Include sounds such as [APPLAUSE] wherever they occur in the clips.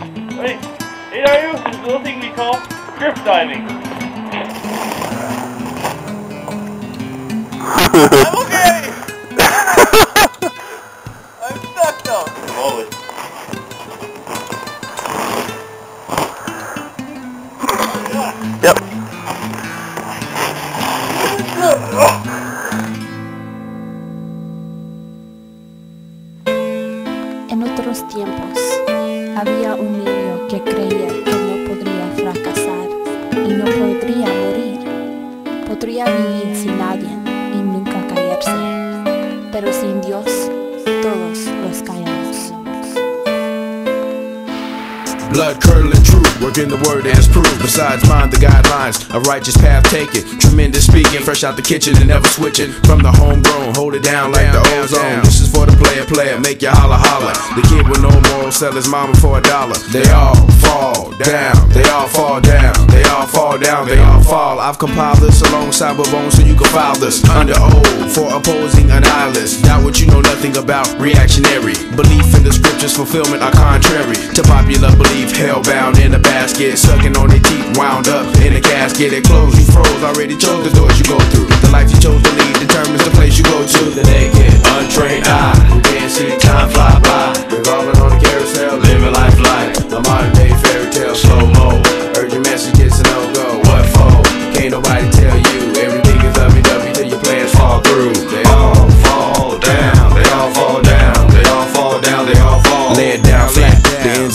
Hey, hey, Dario, there's a little thing we call drift diving. I'm okay! [LAUGHS] I'm stuck though. Slowly. Yep. En otros tiempos, había un niño que creía que no podría fracasar y no podría morir. Podría vivir sin nadie y nunca caerse. Pero sin Dios, todos los caemos. Blood curdling truth, working the word as proof. Besides mind the guidelines, a righteous path taken. Tremendous speaking, fresh out the kitchen and never switching. From the homegrown, hold it down like the ozone. This is for the player, player, make you holla holla. The kid with no morals sell his mama for a dollar. They all fall down, they all fall down, fall down, they all fall. I've compiled this alongside with bones so you can file this under oath for opposing an eyeless. Doubt what you know nothing about reactionary. Belief in the scriptures, fulfillment are contrary to popular belief. Hellbound in a basket, sucking on their teeth, wound up in a casket. It closed, you froze, already chose the doors you go through.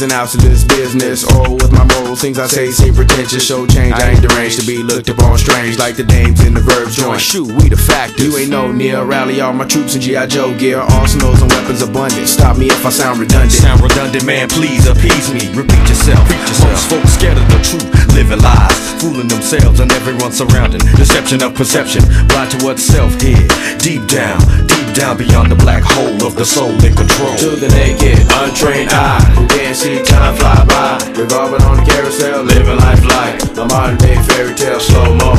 And outs of this business, all with my morals, things I say seem pretentious. Show change, I ain't deranged to be looked upon strange, like the dames in the verbs joint. Shoot, we the factors. You ain't no near. Rally all my troops in GI Joe gear, arsenals and weapons abundant. Stop me if I sound redundant. Sound redundant, man, please appease me. Repeat yourself. Most folks scared of the truth, living lies, fooling themselves and everyone surrounding. Deception of perception, blind to what's self hid. Deep down, deep down beyond the black hole of the soul in control. To the naked, untrained eye, a modern day fairy tale, slow mo.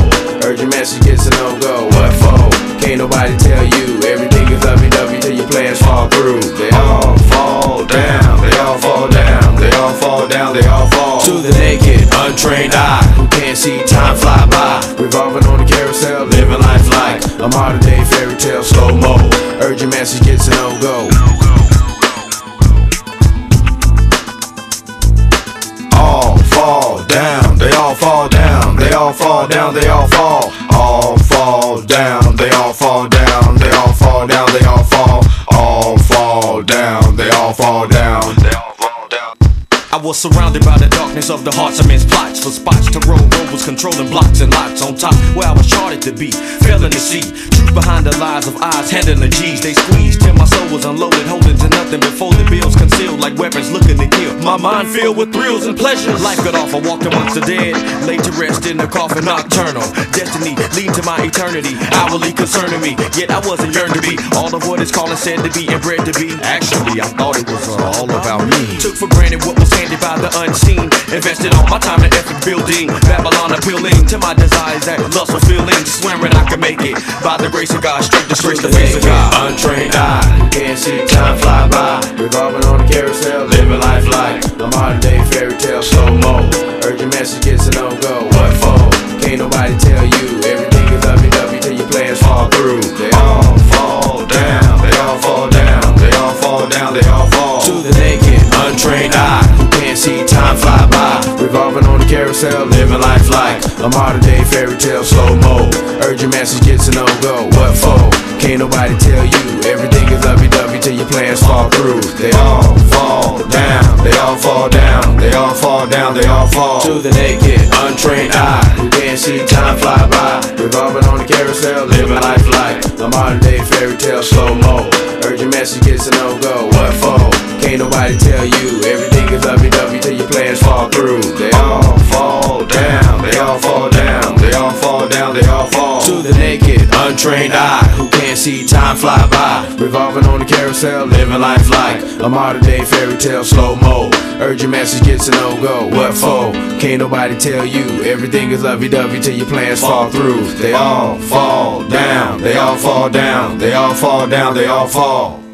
Urgent message gets a no go. What for? Can't nobody tell you. Everything is lovey dovey till your plans fall through. They all fall down, they all fall down, they all fall down, they all fall. To the naked, untrained eye, who can't see time fly by. Revolving on the carousel, living life like a modern day fairy tale, slow mo. Urgent message gets a no go. All fall down, they all fall, all fall down, they all fall down, they all fall down, they all fall, all fall down, they all fall down, they all fall down. I was surrounded by the darkness of the hearts of men's plots for spots to roll. rovers controlling blocks and lots on top where I was charted to be. Failing to see truth behind the lies of eyes, handling the G's. They squeezed till my soul was unloaded, holding to nothing before the bills concealed like weapons looking to kill. My mind filled with thrills and pleasures. Life got off, I walked amongst the dead, laid to rest in the coffin nocturnal. Destiny leading to my eternity, hourly concerning me. Yet I wasn't yearned to be all of what is called and said to be and bred to be. Actually, I thought it was uh, all about me. Took for granted what was handed by the unseen. Invested all my time in epic building. Babylon appealing to my desires that lust fulfilling. Swearing I could make it by the grace of God, straight disgrace the face of God. Untrained eye, can't see time fly by. Revolving on the carousel, living life they all fall. To the naked, untrained eye, who can't see time fly by. Revolving on the carousel, living life like a modern day fairy tale, slow mo. Urgent message gets a no go. What for? Can't nobody tell you. Everything is lovey dovey till your plans fall through. They all fall down, they all fall down, they all fall down, they all fall. To the naked, untrained eye, who can't see time fly by. Revolving on the carousel, living life like a modern day fairy tale, slow mo. Message gets a no go. What for? Can't nobody tell you. Everything is lovey dovey till your plans fall through. They all fall down, they all fall down, they all fall down, they all fall. To the naked, untrained eye, who can't see time fly by. Revolving on the carousel, living life like a modern day fairy tale, slow mo. Urgent message gets a no go. What for? Can't nobody tell you. Everything is lovey dovey till your plans fall through. They all fall down, they all fall down, they all fall down, they all fall.